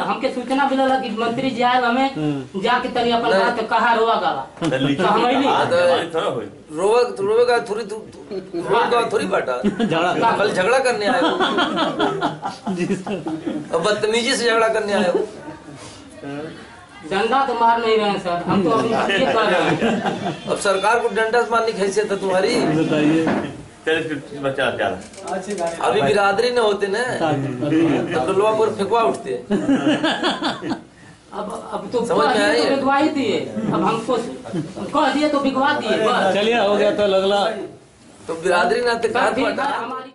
हमके सूचना मिलल कि मंत्री जी आयल हमें जाके तनी अपन। बात कहा तो हम हाँ, तो होई। रोवे रोवे का थोड़ी थोड़ी बाटा? झगड़ा। कल झगड़ा करने आए हो? अब बदतमीजी से झगड़ा करने आए हो? डंडा तो मार नहीं रहे सर। हम तो अपनी बातें कर रहे हैं। अब सरकार को डंडा से मारने की हैसियत है तुम्हारी। बताइए। अभी बिरादरी न होते ना। तो लोग पर फेंकवा उठते। अब अब तो समझ में कह दिए आई? तो बिगवा ही दिए। अब हमको कह दिए तो बिगवा दिए चलिए हो गया तो लगला। तो बिरादरी नाते कहा हमारी